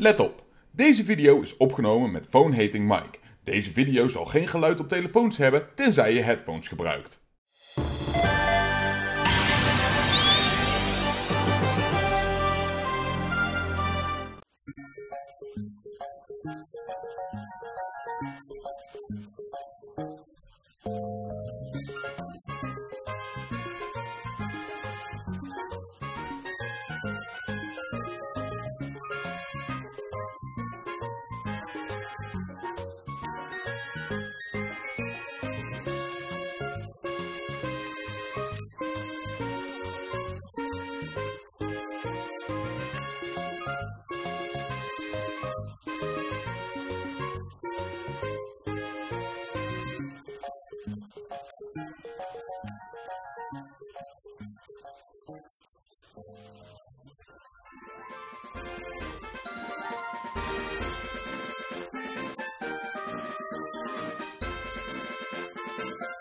Let op, deze video is opgenomen met Phone Hating Mic. Deze video zal geen geluid op telefoons hebben, tenzij je headphones gebruikt. Thanks.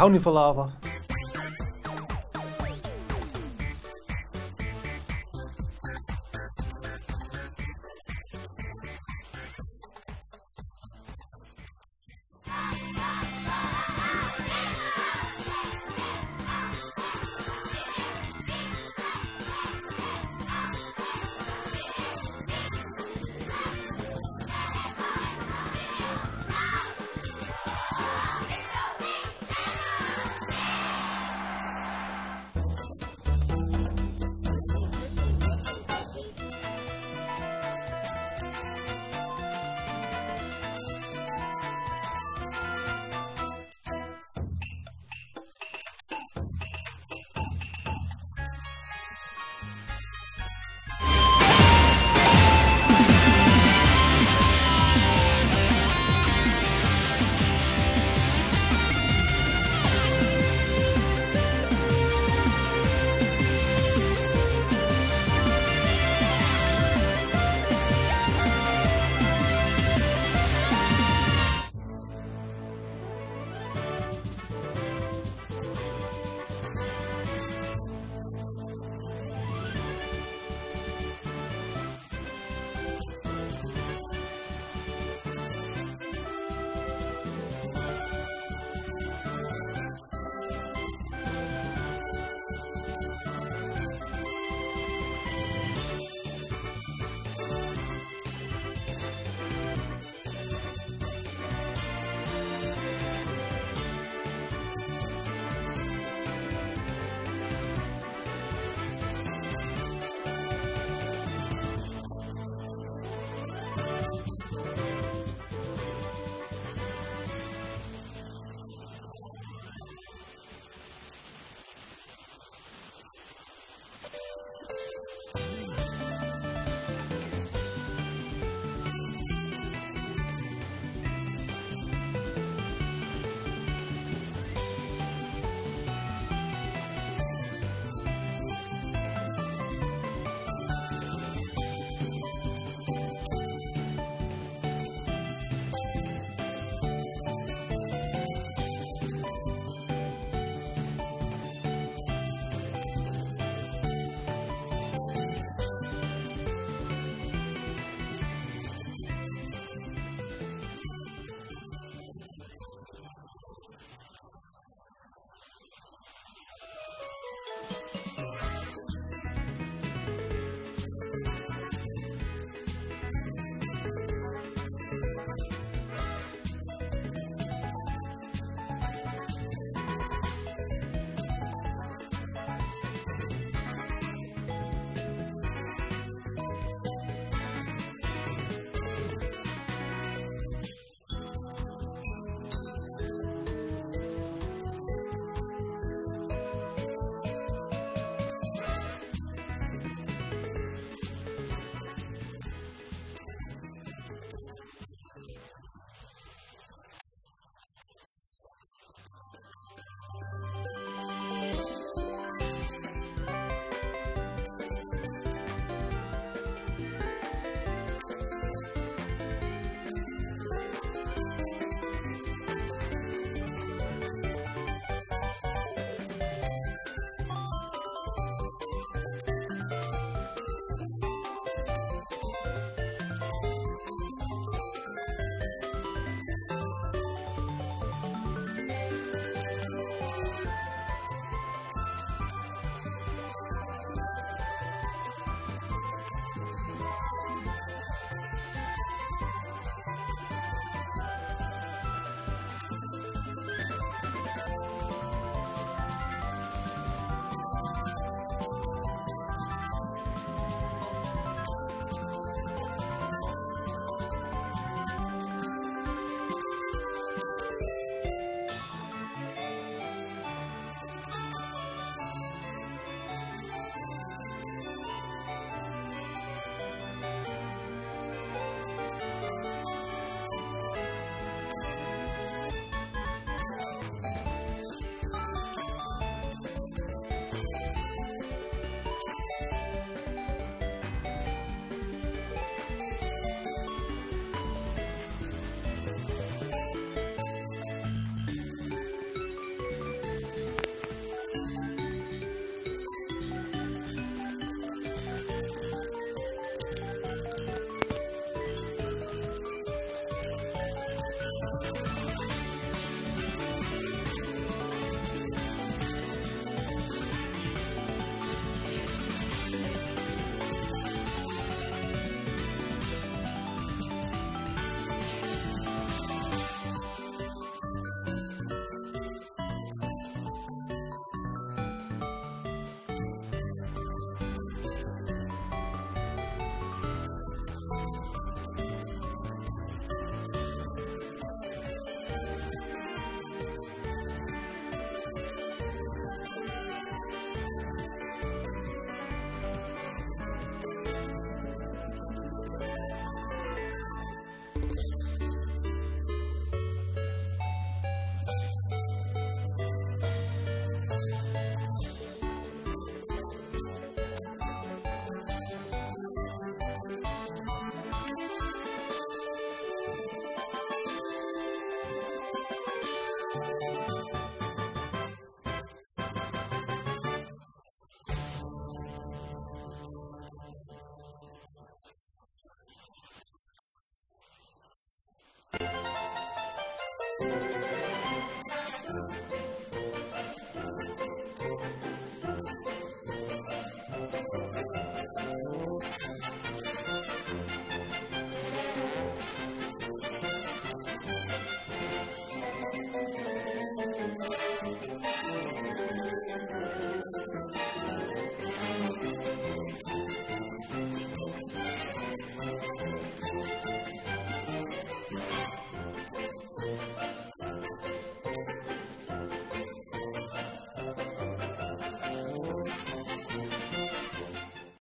Hou niet van lava.